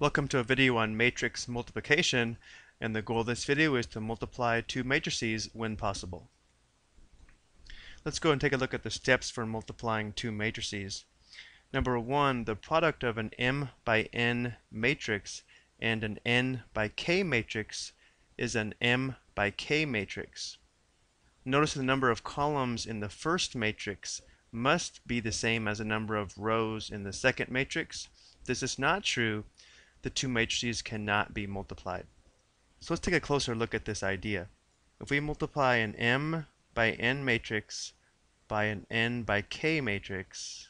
Welcome to a video on matrix multiplication and the goal of this video is to multiply two matrices when possible. Let's go and take a look at the steps for multiplying two matrices. Number one, the product of an m by n matrix and an n by k matrix is an m by k matrix. Notice the number of columns in the first matrix must be the same as the number of rows in the second matrix. This is not true the two matrices cannot be multiplied. So let's take a closer look at this idea. If we multiply an m by n matrix by an n by k matrix,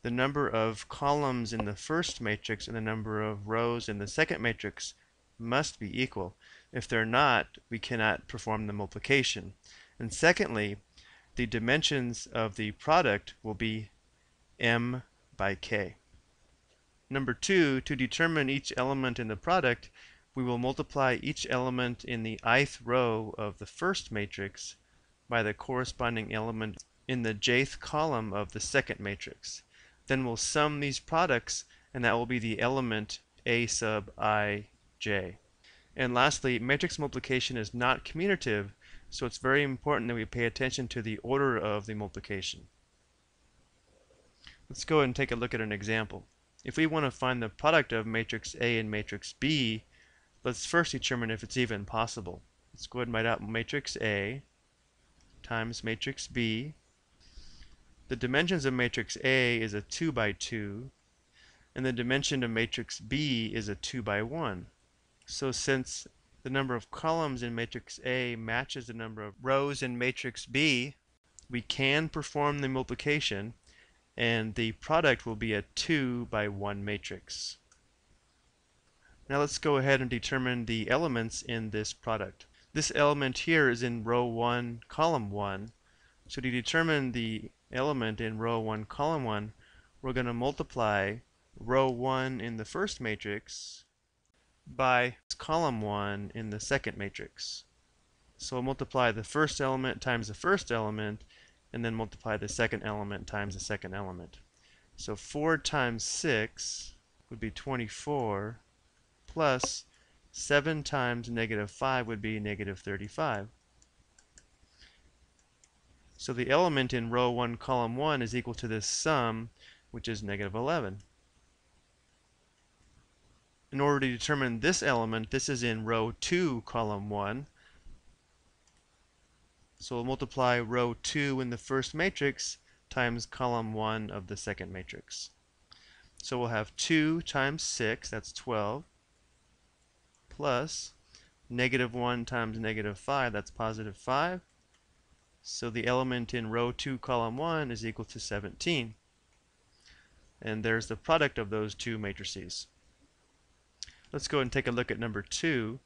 the number of columns in the first matrix and the number of rows in the second matrix must be equal. If they're not, we cannot perform the multiplication. And secondly, the dimensions of the product will be m by k. Number two, to determine each element in the product, we will multiply each element in the ith row of the first matrix by the corresponding element in the jth column of the second matrix. Then we'll sum these products and that will be the element a sub i j. And lastly, matrix multiplication is not commutative, so it's very important that we pay attention to the order of the multiplication. Let's go ahead and take a look at an example. If we want to find the product of matrix A and matrix B, let's first determine if it's even possible. Let's go ahead and write out matrix A times matrix B. The dimensions of matrix A is a 2 by 2, and the dimension of matrix B is a 2 by 1. So since the number of columns in matrix A matches the number of rows in matrix B, we can perform the multiplication and the product will be a 2 by 1 matrix. Now let's go ahead and determine the elements in this product. This element here is in row 1, column 1. So to determine the element in row 1, column 1, we're going to multiply row 1 in the first matrix by column 1 in the second matrix. So we'll multiply the first element times the first element and then multiply the second element times the second element. So 4 times 6 would be 24 plus 7 times negative 5 would be negative 35. So the element in row 1, column 1 is equal to this sum, which is negative 11. In order to determine this element, this is in row 2, column 1, so we'll multiply row 2 in the first matrix times column 1 of the second matrix. So we'll have 2 times 6, that's 12, plus negative 1 times negative 5, that's positive 5. So the element in row 2, column 1 is equal to 17. And there's the product of those two matrices. Let's go and take a look at number 2.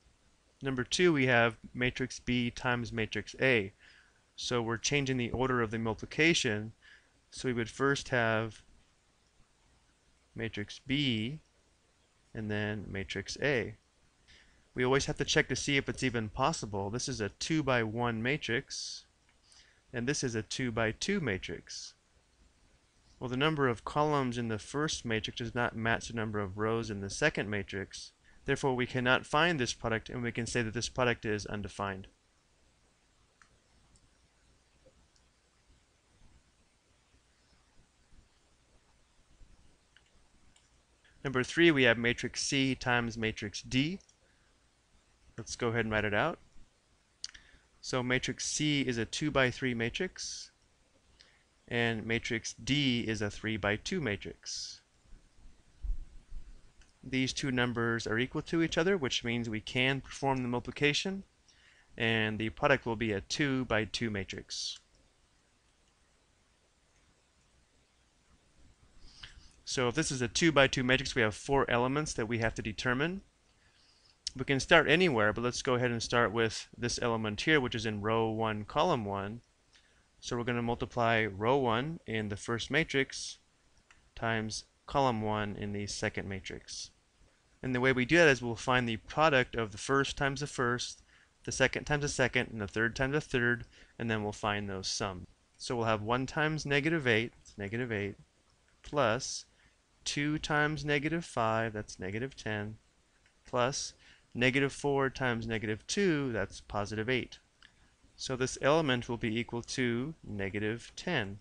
Number 2 we have matrix B times matrix A. So we're changing the order of the multiplication. So we would first have matrix B and then matrix A. We always have to check to see if it's even possible. This is a 2 by 1 matrix and this is a 2 by 2 matrix. Well, the number of columns in the first matrix does not match the number of rows in the second matrix. Therefore, we cannot find this product and we can say that this product is undefined. Number three, we have matrix C times matrix D. Let's go ahead and write it out. So matrix C is a 2 by 3 matrix, and matrix D is a 3 by 2 matrix. These two numbers are equal to each other, which means we can perform the multiplication, and the product will be a 2 by 2 matrix. So if this is a 2 by 2 matrix, we have four elements that we have to determine. We can start anywhere, but let's go ahead and start with this element here, which is in row 1, column 1. So we're going to multiply row 1 in the first matrix times column 1 in the second matrix. And the way we do that is we'll find the product of the first times the first, the second times the second, and the third times the third, and then we'll find those sums. So we'll have 1 times negative 8, it's negative 8, plus 2 times negative 5, that's negative 10, plus negative 4 times negative 2, that's positive 8. So this element will be equal to negative 10.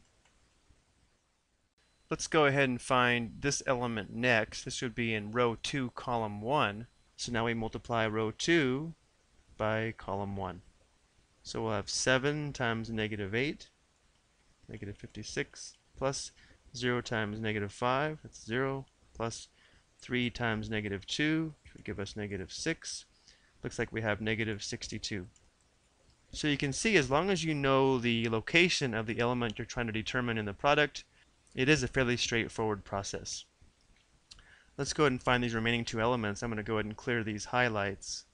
Let's go ahead and find this element next. This would be in row 2, column 1. So now we multiply row 2 by column 1. So we'll have 7 times negative 8, negative 56, plus 0 times negative 5, that's 0, plus 3 times negative 2, which would give us negative 6. Looks like we have negative 62. So you can see as long as you know the location of the element you're trying to determine in the product, it is a fairly straightforward process. Let's go ahead and find these remaining two elements. I'm going to go ahead and clear these highlights.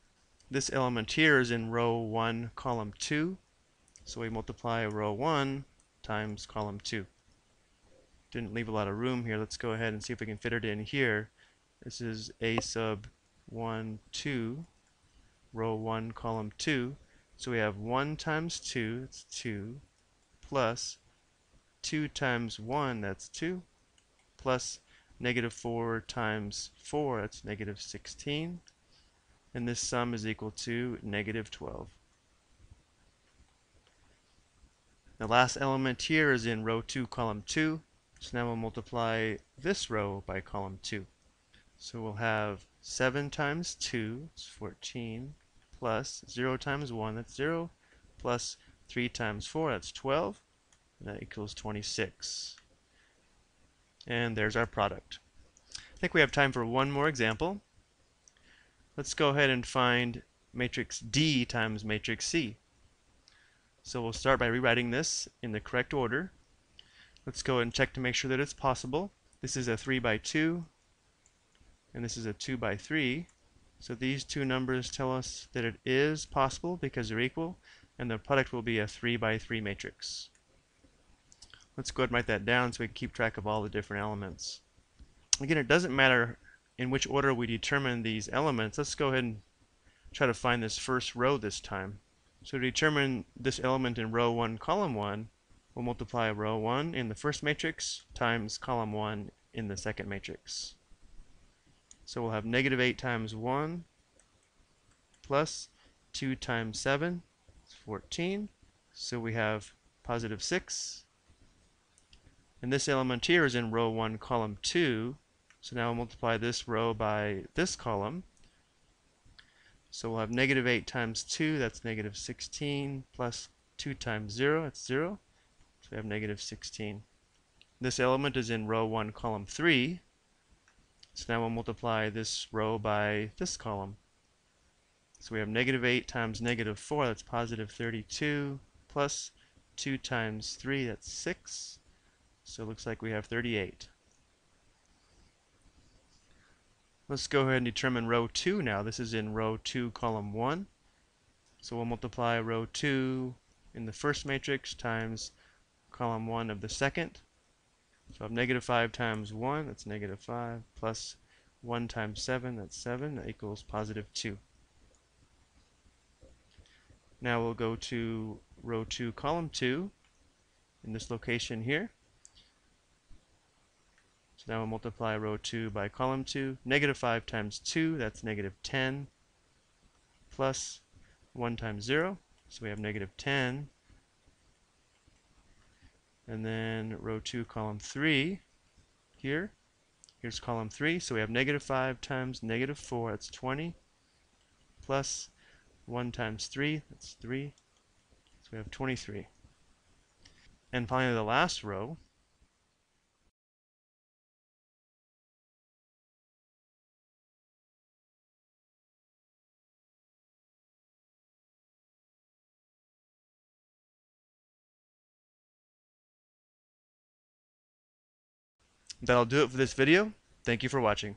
This element here is in row 1, column 2. So we multiply row 1 times column 2. Didn't leave a lot of room here. Let's go ahead and see if we can fit it in here. This is a sub 1, 2, row 1, column 2. So we have 1 times 2, that's 2, plus 2 times 1, that's 2, plus negative 4 times 4, that's negative 16. And this sum is equal to negative 12. The last element here is in row 2, column 2. So now we'll multiply this row by column 2. So we'll have 7 times 2 is 14, plus 0 times 1, that's 0, plus 3 times 4, that's 12, and that equals 26. And there's our product. I think we have time for one more example. Let's go ahead and find matrix D times matrix C. So we'll start by rewriting this in the correct order. Let's go and check to make sure that it's possible. This is a 3 by 2, and this is a 2 by 3. So these two numbers tell us that it is possible because they're equal, and the product will be a 3 by 3 matrix. Let's go ahead and write that down so we can keep track of all the different elements. Again, it doesn't matter in which order we determine these elements. Let's go ahead and try to find this first row this time. So to determine this element in row 1, column 1, we'll multiply row 1 in the first matrix times column 1 in the second matrix. So we'll have negative 8 times 1 plus 2 times 7 is 14. So we have positive 6 and this element here is in row 1, column 2. So now we'll multiply this row by this column. So we'll have negative 8 times 2, that's negative 16, plus 2 times 0, that's 0. So we have negative 16. This element is in row 1, column 3. So now we'll multiply this row by this column. So we have negative 8 times negative 4, that's positive 32, plus 2 times 3, that's 6. So it looks like we have 38. Let's go ahead and determine row 2 now. This is in row 2, column 1. So we'll multiply row 2 in the first matrix times column 1 of the second. So I have negative 5 times 1, that's negative 5, plus 1 times 7, that's 7, that equals positive 2. Now we'll go to row 2, column 2, in this location here. So now we'll multiply row 2 by column 2. Negative 5 times 2, that's negative 10, plus 1 times 0. So we have negative 10. And then row 2, column 3 here. Here's column 3. So we have negative 5 times negative 4, that's 20, plus 1 times 3, that's 3. So we have 23. And finally the last row, That'll do it for this video. Thank you for watching.